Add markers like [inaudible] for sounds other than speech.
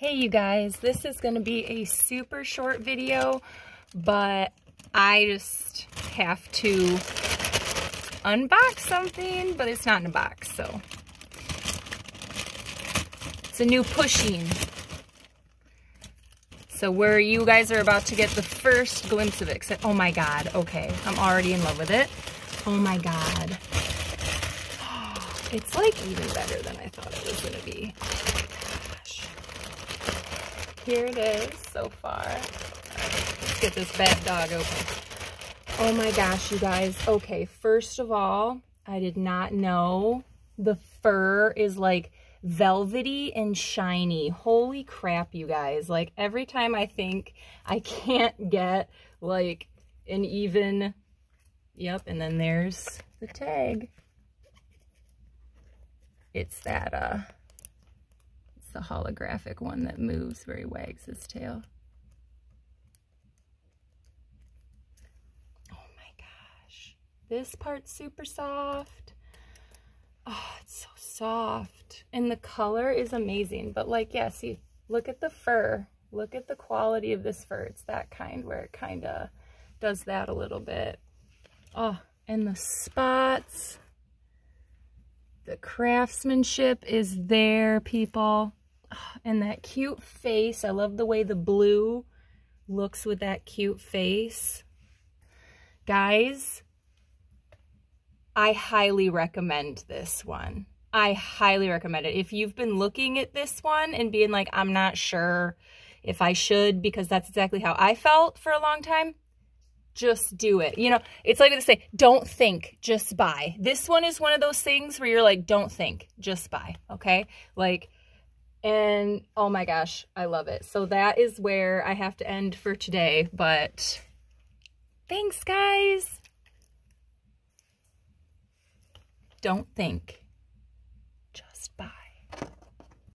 Hey you guys, this is going to be a super short video, but I just have to unbox something, but it's not in a box, so. It's a new Pusheen. So where you guys are about to get the first glimpse of it. Oh my God, okay, I'm already in love with it. Oh my God. [gasps] It's like even better than I thought it was gonna be. Here it is so far. let's get this bad dog open. Oh my gosh, you guys. Okay, first of all, I did not know the fur is like velvety and shiny. Holy crap, you guys. Like every time I think I can't get like an even, yep, and then there's the tag. It's that, uh, the holographic one that moves where he wags his tail. Oh my gosh. This part's super soft. Oh, it's so soft. And the color is amazing. But like, yeah, see, look at the fur. Look at the quality of this fur. It's that kind where it kind of does that a little bit. Oh, and the spots. The craftsmanship is there, people. And that cute face. I love the way the blue looks with that cute face. Guys, I highly recommend this one. I highly recommend it. If you've been looking at this one and being like, I'm not sure if I should, because that's exactly how I felt for a long time, just do it. You know, it's like they say, don't think, just buy. This one is one of those things where you're like, don't think, just buy, okay? Like, and oh my gosh, I love it. So that is where I have to end for today, but thanks guys. Don't think, just buy.